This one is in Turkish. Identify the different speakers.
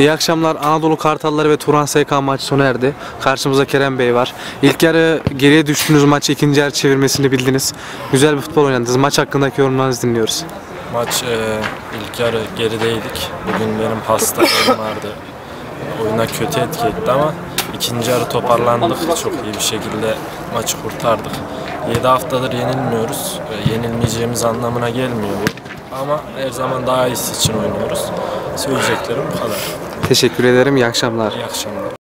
Speaker 1: İyi akşamlar. Anadolu Kartalları ve Turan SK maçı sona erdi. Karşımızda Kerem Bey var. İlk yarı geriye düştüğünüz maçı ikinci yarı çevirmesini bildiniz. Güzel bir futbol oynadınız. Maç hakkındaki yorumlarınızı dinliyoruz.
Speaker 2: Maç e, ilk yarı gerideydik. Bugün benim hastalığım vardı. Oyuna kötü etki etti ama ikinci yarı toparlandık. Çok iyi bir şekilde maçı kurtardık. 7 haftadır yenilmiyoruz. E, yenilmeyeceğimiz anlamına gelmiyor bu. Ama her zaman daha iyisi için oynuyoruz. Söyleyeceklerim bu kadar.
Speaker 1: Teşekkür ederim. İyi akşamlar.
Speaker 2: İyi akşamlar.